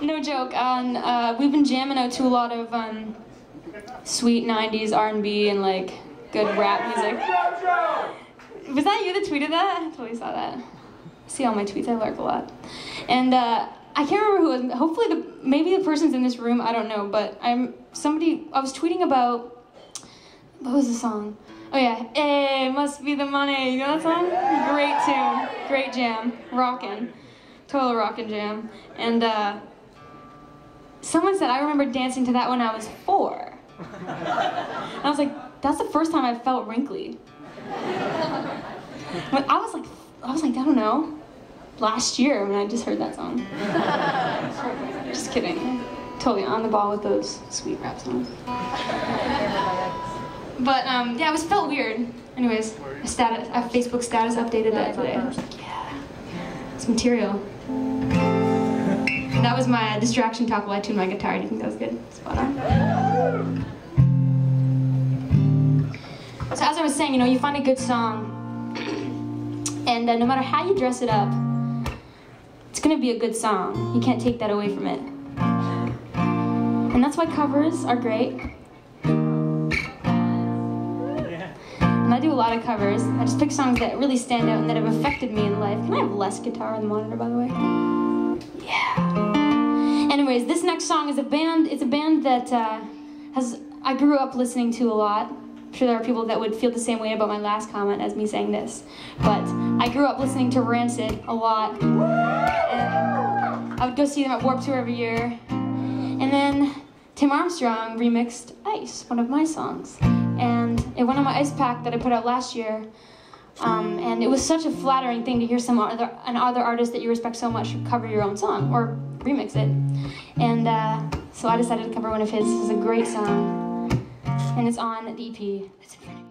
No joke. Um, uh, we've been jamming out to a lot of um, sweet '90s R&B and like good rap music. Was that you that tweeted that? I totally saw that. See all my tweets. I lurk a lot, and uh, I can't remember who was. Hopefully, the maybe the person's in this room. I don't know, but I'm somebody. I was tweeting about what was the song? Oh yeah, hey, must be the money. You know that song? Great tune, great jam, rockin', total rockin' jam, and. Uh, Someone said, I remember dancing to that when I was four. And I was like, that's the first time I felt wrinkly. But I was like, I was like, I don't know, last year when I just heard that song. just kidding. Totally on the ball with those sweet rap songs. But um, yeah, it was felt weird. Anyways, a status, a Facebook status updated that today. Yeah, it's material. That was my distraction talk while I tuned my guitar. Do you think that was good? Spot on. So as I was saying, you know, you find a good song, and uh, no matter how you dress it up, it's gonna be a good song. You can't take that away from it. And that's why covers are great. And I do a lot of covers. I just pick songs that really stand out and that have affected me in life. Can I have less guitar on the monitor, by the way? Yeah. Anyways, this next song is a band. It's a band that uh, has I grew up listening to a lot. I'm sure there are people that would feel the same way about my last comment as me saying this, but I grew up listening to Rancid a lot. And I would go see them at Warped Tour every year, and then Tim Armstrong remixed Ice, one of my songs, and it went on my Ice Pack that I put out last year. Um, and it was such a flattering thing to hear some other an other artist that you respect so much cover your own song or remix it. And uh, so I decided to cover one of his. This is a great song, and it's on the EP.